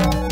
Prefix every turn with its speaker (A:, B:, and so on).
A: you